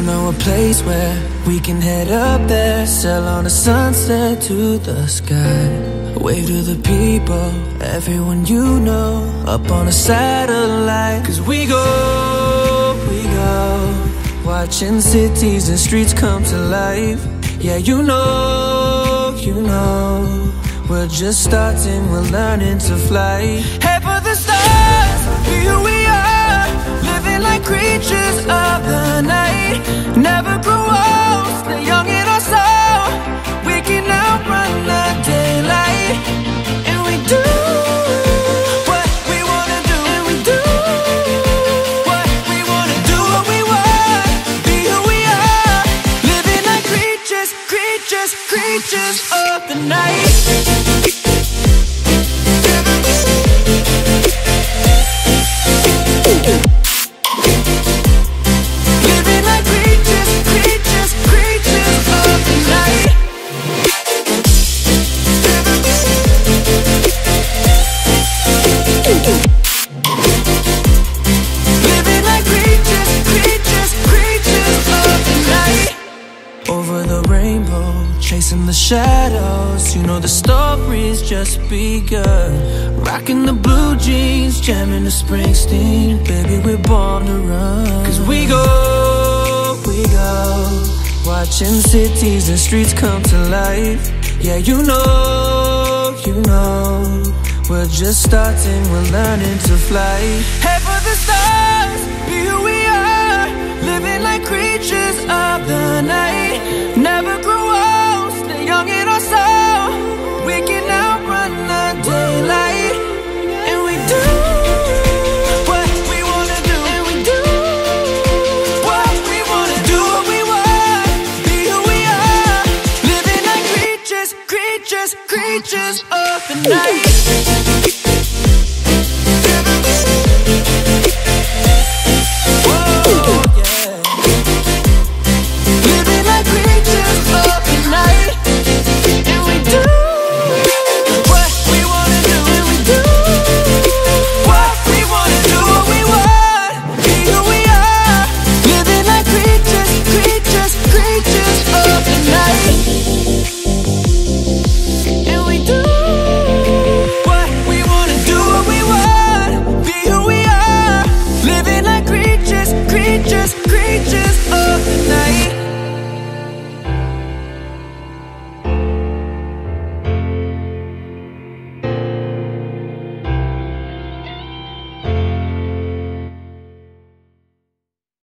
I know a place where we can head up there, sail on a sunset to the sky. Wave to the people, everyone you know, up on a satellite. Cause we go, we go, watching cities and streets come to life. Yeah, you know, you know, we're just starting, we're learning to fly. Head creatures, of the night. Chasing the shadows. You know the story's just begun. Rocking the blue jeans, jamming to Springsteen. Baby, we're born to run. Cause we go, we go. Watching cities and streets come to life. Yeah, you know, you know. We're just starting, we're learning to fly. Head for the stars, creatures of the night.